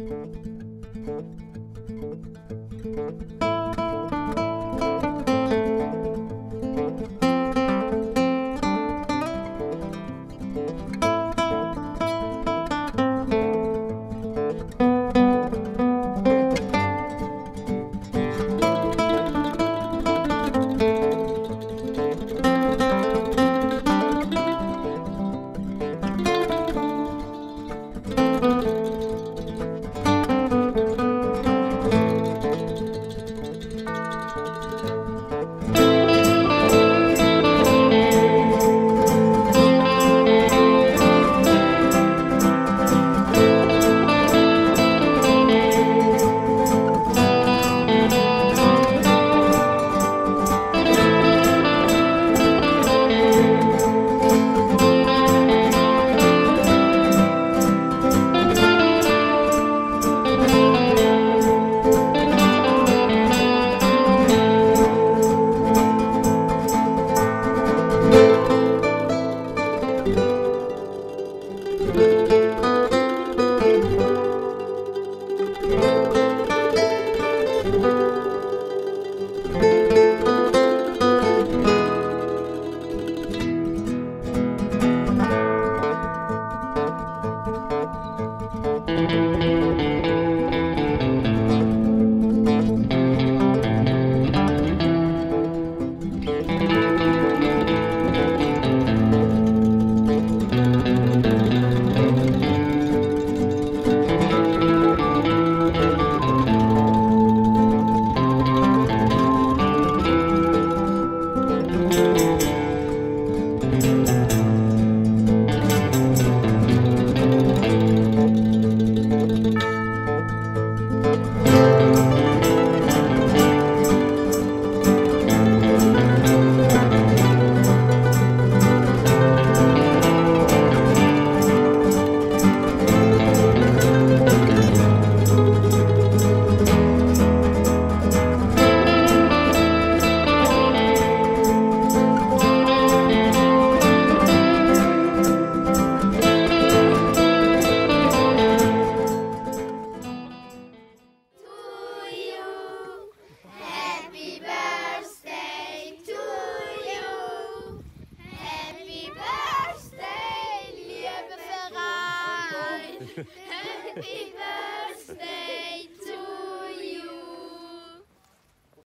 To Happy birthday.